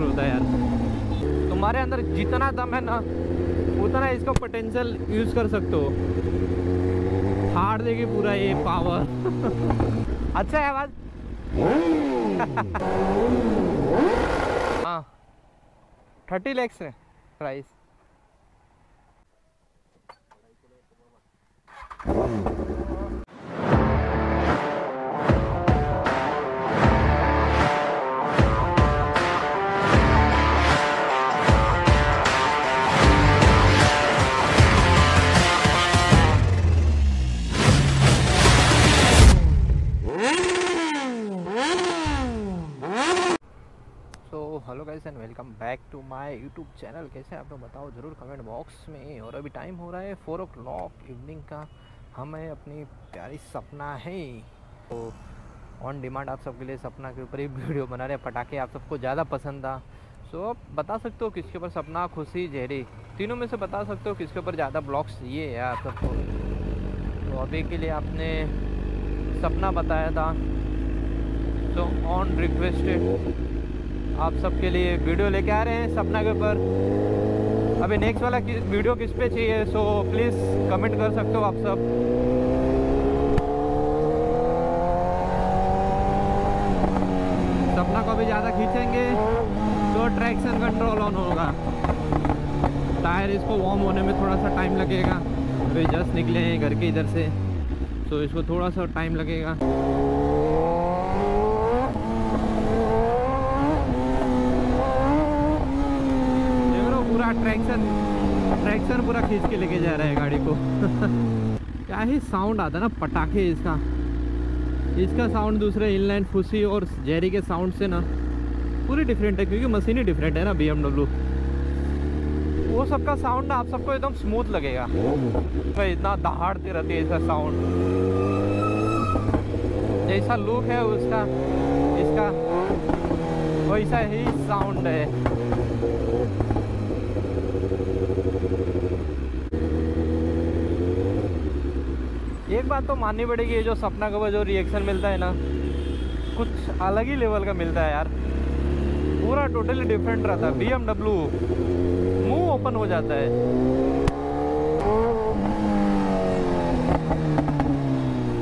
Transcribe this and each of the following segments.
Control होता है यार। तुम्हारे अंदर जितना दम है ना, उतना इसका पोटेंशियल यूज़ कर सकते हो। हार देगी पूरा ये पावर अच्छा है आवाज़। हाँ। थर्टी लैक्स है price so to my YouTube channel, कैसे आप लोग बताओ, ज़रूर कमेंट बॉक्स में। और अभी टाइम हो रहा है फोर ओ क्लॉक इवनिंग का। हमें अपनी प्यारी सपना है। तो ऑन डिमांड आप सबके लिए सपना के ऊपर ही वीडियो बना रहे पटाखे आप सबको ज़्यादा पसंद था सो आप बता सकते हो किसके ऊपर सपना, खुशी, जहरी? तीनों में से बता सकते हो किसके ऊपर ज़्यादा ब्लॉग्स ये है आप सबको। तो अभी के लिए आपने सपना बताया था। सो ऑन रिक्वेस्टेड आप सबके लिए वीडियो लेके आ रहे हैं सपना के ऊपर। अभी नेक्स्ट वाला कि, वीडियो किस पे चाहिए? सो प्लीज़ कमेंट कर सकते हो आप सब। सपना को भी ज़्यादा खींचेंगे तो ट्रैक्शन कंट्रोल ऑन होगा। टायर इसको वार्म होने में थोड़ा सा टाइम लगेगा। अभी जस्ट निकले हैं घर के इधर से। तो इसको थोड़ा सा टाइम लगेगा। पूरा ट्रैक्शन ट्रैक्शन पूरा खींच के लेके जा रहा है गाड़ी को। क्या ही साउंड आता है ना, पटाखे इसका। इसका साउंड दूसरे इनलाइन फुसी और जेरी के साउंड से ना, पूरी डिफरेंट है, क्योंकि मशीन ही डिफरेंट है ना बी वो सबका साउंड ना, आप सबको एकदम स्मूथ लगेगा। तो इतना दहाड़ती रहती है इसका साउंड जैसा लुक है उसका, इसका, वैसा ही साउंड है एक बात तो माननी पड़ेगी, ये जो सपना का जो रिएक्शन मिलता है ना, कुछ अलग ही लेवल का मिलता है यार। पूरा टोटली डिफरेंट रहता है। बी डब्ल्यू ओपन हो जाता है।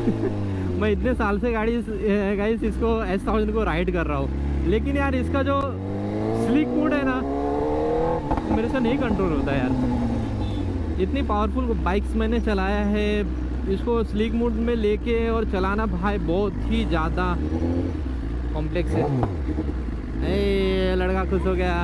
मैं इतने साल से गाड़ी गाइस इसको एस थाउज़ेंड को राइड कर रहा हूँ। लेकिन यार, इसका जो स्लिक मूड है ना, मेरे से नहीं कंट्रोल होता यार। इतनी पावरफुल बाइक्स मैंने चलाया है इसको स्लिक मूड में लेके और चलाना भाई बहुत ही ज़्यादा कॉम्प्लेक्स है। ए, लड़का खुश हो गया।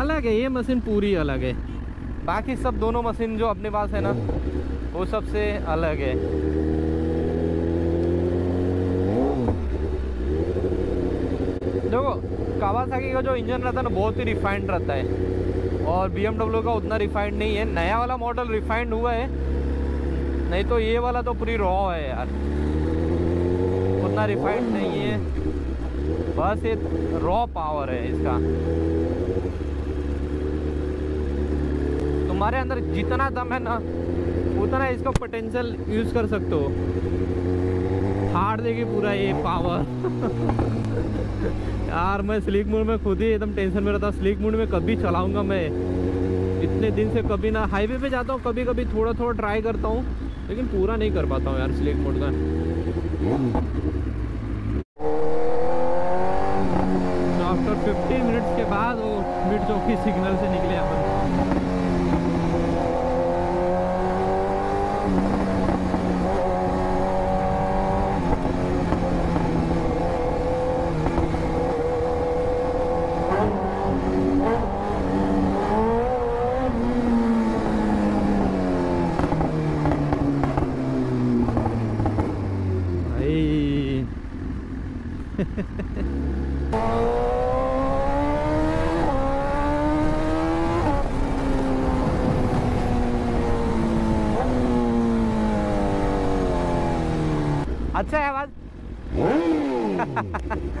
अलग है, ये मशीन पूरी अलग है। बाकी सब दोनों मशीन जो अपने पास है ना, वो सबसे अलग है देखो कावासाकी का जो इंजन रहता है ना, बहुत ही रिफाइंड रहता है। और बीएमडब्ल्यू का उतना रिफाइंड नहीं है। नया वाला मॉडल रिफाइंड हुआ है। नहीं तो ये वाला तो पूरी रॉ है यार। उतना रिफाइंड नहीं है। बस ये रॉ पावर है इसका। तुम्हारे अंदर जितना दम है ना, उतना इसका पोटेंशियल यूज़ कर सकते हो। फाड़ देगी पूरा ये पावर यार, मैं स्लीक मूड में खुद ही एकदम टेंशन में रहता स्लीक मूड में कभी चलाऊँगा मैं। इतने दिन से कभी ना हाईवे पे जाता हूँ कभी कभी थोड़ा थोड़ा ट्राई करता हूँ, लेकिन पूरा नहीं कर पाता हूँ यार स्लीक मूड का। आफ्टर फिफ्टीन मिनट्स के बाद वो मिड चौकी सिग्नल से निकले अपन अच्छा है आवाज़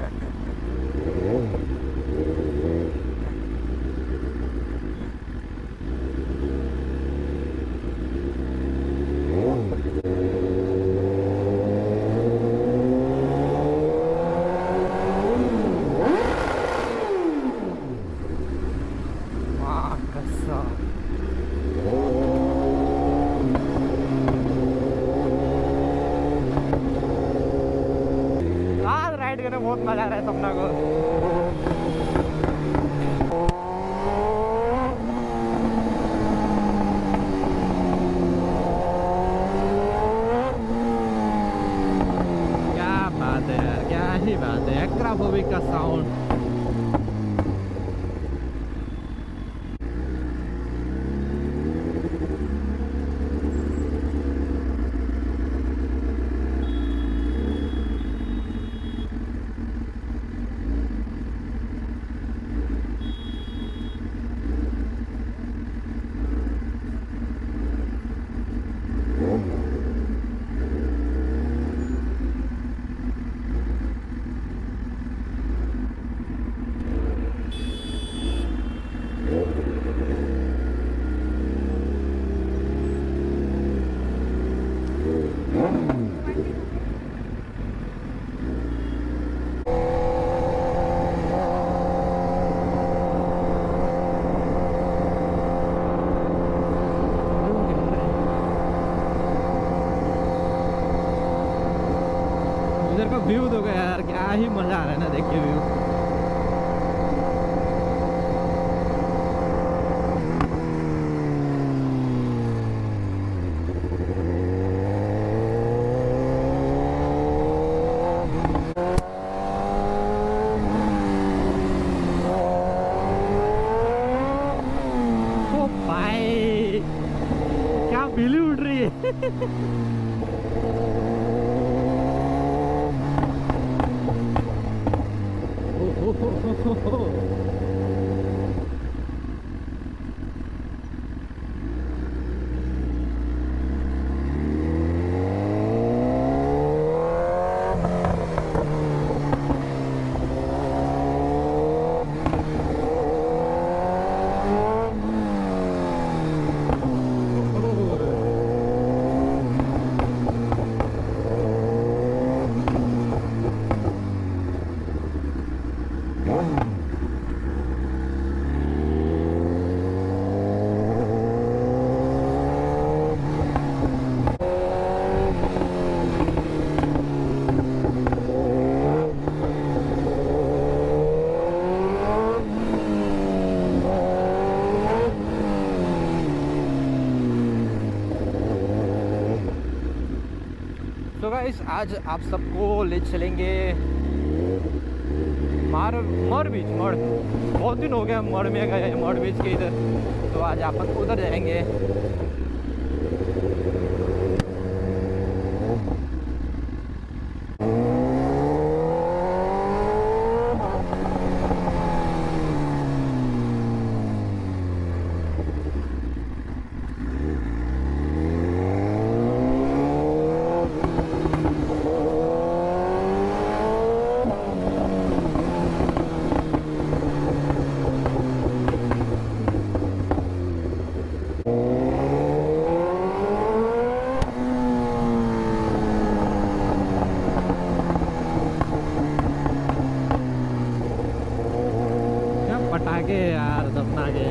रहा है सपना को क्या बात है यार क्या ही बात है एक्राफोबिक का साउंड उधर का व्यू तो गया यार क्या ही मज़ा आ रहा है ना देख के व्यू ओ भाई क्या बिजली उड़ रही है तो गाइस, आज आप सबको ले चलेंगे मार, मर बीच, मर। बहुत दिन हो गया मर में गए, मर बीच के इधर। तो आज आप उधर जाएँगे। पटाखे यार दफना के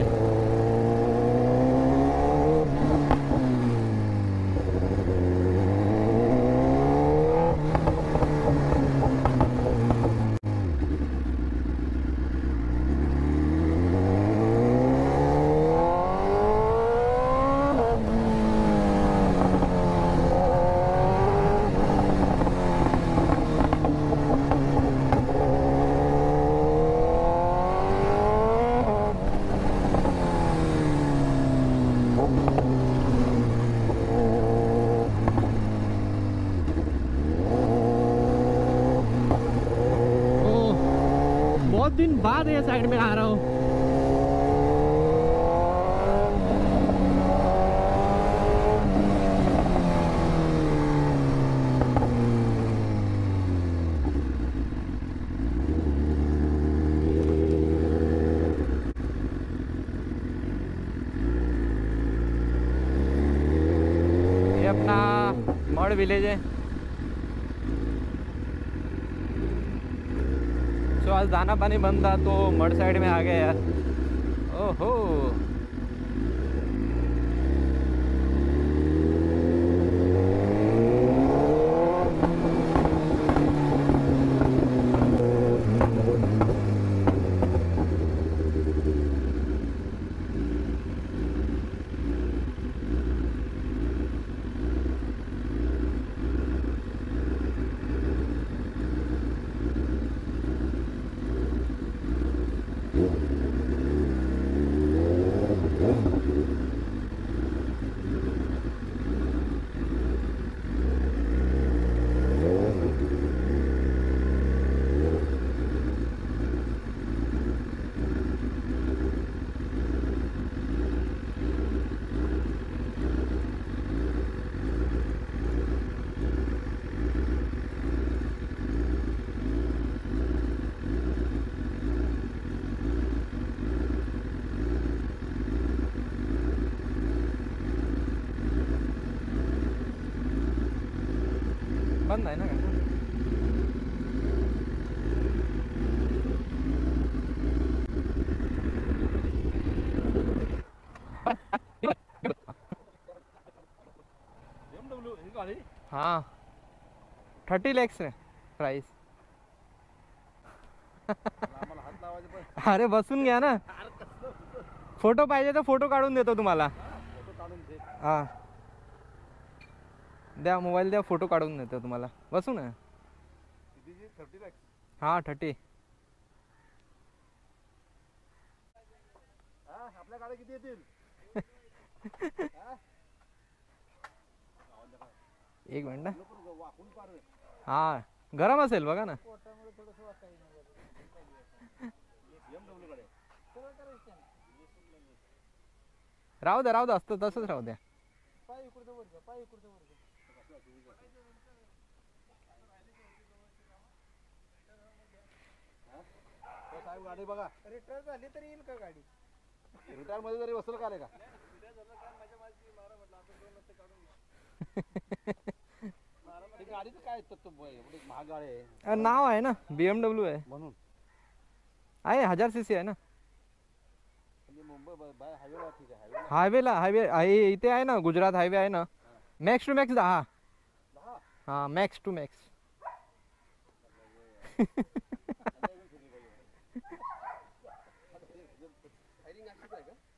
बहुत दिन बाद ये साइड में आ रहा हूँ। अपना मड़ विलेज है। सो आज दाना पानी बंद था तो मड़ साइड में आ गया यार। ओहो। बंद आहे ना ही थर्टी लॅक्स रे प्राईस अरे बसून घ्या ना. फ़ोटो पाहिजे तर फ़ोटो काढून देतो तुम्हाला. हाँ. द्या मोबाईल द्या फोटो काढून देतो तुम्हाला. बसू ना? हा थर्टी लॅक्स हां थर्टी हा आपल्या गाड्या किती येतील एक मिनिट हा गरम असेल बघा ना. राहू द्या राहू द्या असतं तसंच राहू द्या. साहेब गाडी बघा रिटायर झाली तरी येईल का गाडी? रिटायरमध्ये जरी बसलं का आले का? गाडीचं काय तत्व महाग आहे. अ, नाव आहे ना बी एम डब्ल्यू आहे. म्हणून. आहे हजार सी सी आहे ना. म्हणजे मुंबई ब- बाय हायवेला ठीक आहे हायवेला. हायवेला हायवे आहे इथे आहे ना गुजरात हायवे आहे ना. मॅक्स टू मॅक्स दहा. हाँ मैक्स टू मॅक्स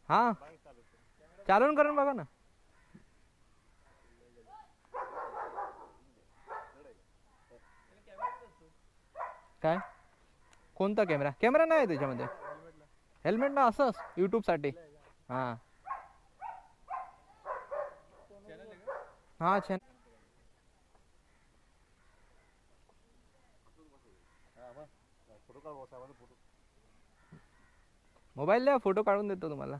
हाँ। चालू करून बघा ना काय? कोणता कॅमेरा कॅमेरा नाही आहे त्याच्यामध्ये. हेल्मेट ना असंच यूट्यूबसाठी हाँ. हाँ छान हा मग फ़ोटो काढ भाऊ साहेबांचा फ़ोटो मोबाईल द्या फ़ोटो काढून देतो तुम्हाला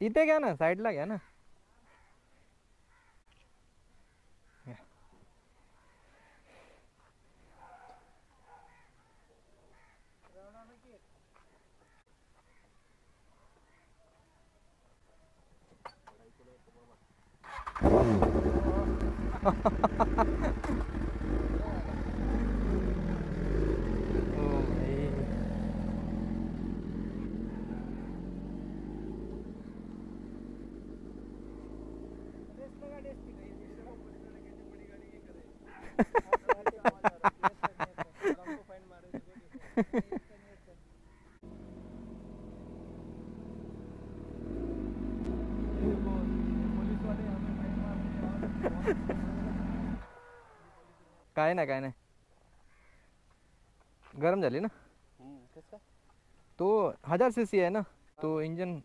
इथे घ्या ना साईडला घ्या ना घ्या. ओ भाई रेसला गाडी असते का? ही दुसऱ्या कंपनीचं लगेच ती बडी गाडी हे करायची. आपल्याला ते आवाज़ आला, रेस करणे येतं. तर हमको फाईन मारायची कोणी. रेस करणे येतं. ये वो, ये पुलिस वाले हमें फाईन मारते हैं. काय नाही काय नाही. गरम झाली ना? तो हज़ार सी सी आहे ना तो इंजन.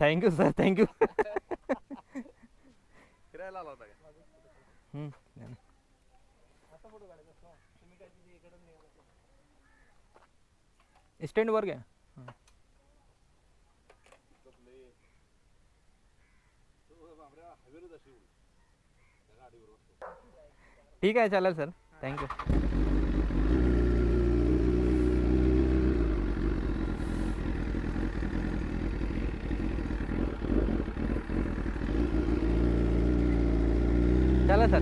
थँक्यू सर थँक्यू फिरायला आला होता का वर्ग बसतो. ठीक है चालेल सर. थँक्यू चला सर।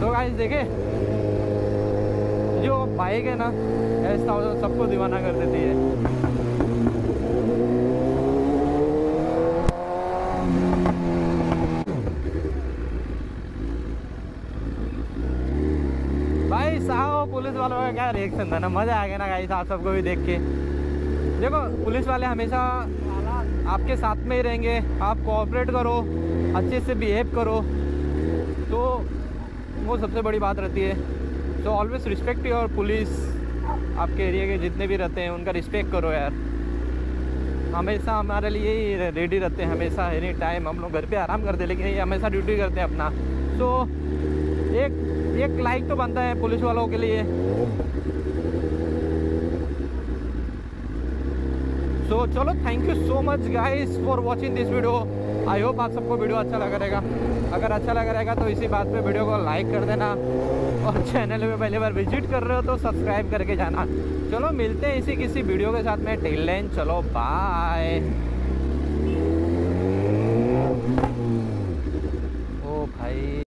तो देखे जो बाइक है ना थाउज़ेंड सबको दीवाना कर देती है भाई साहब पुलिस वालों का क्या रिएक्शन था ना? मज़ा आ गया ना गाइस आप सबको भी देख के। देखो, पुलिस वाले हमेशा आपके साथ में ही रहेंगे। आप कोऑपरेट करो, अच्छे से बिहेव करो। तो वो सबसे बड़ी बात रहती है। तो ऑलवेज रिस्पेक्ट योर पुलिस आपके एरिया के जितने भी रहते हैं, उनका रिस्पेक्ट करो यार। हमेशा हमारे लिए ही रेडी रहते हैं, हमेशा एनी टाइम हम लोग घर पे आराम करते हैं, लेकिन ये हमेशा ड्यूटी करते हैं अपना। तो एक एक लाइक तो बनता है पुलिस वालों के लिए। सो so, चलो thank you so much guys for watching this video I hope आप सबको वीडियो अच्छा लगा रहेगा। अगर अच्छा लगा रहेगा तो इसी बात पे वीडियो को लाइक कर देना और चैनल में पहली बार विज़िट कर रहे हो तो सब्सक्राइब करके जाना। चलो मिलते हैं इसी किसी वीडियो के साथ में। टेल चलो बाय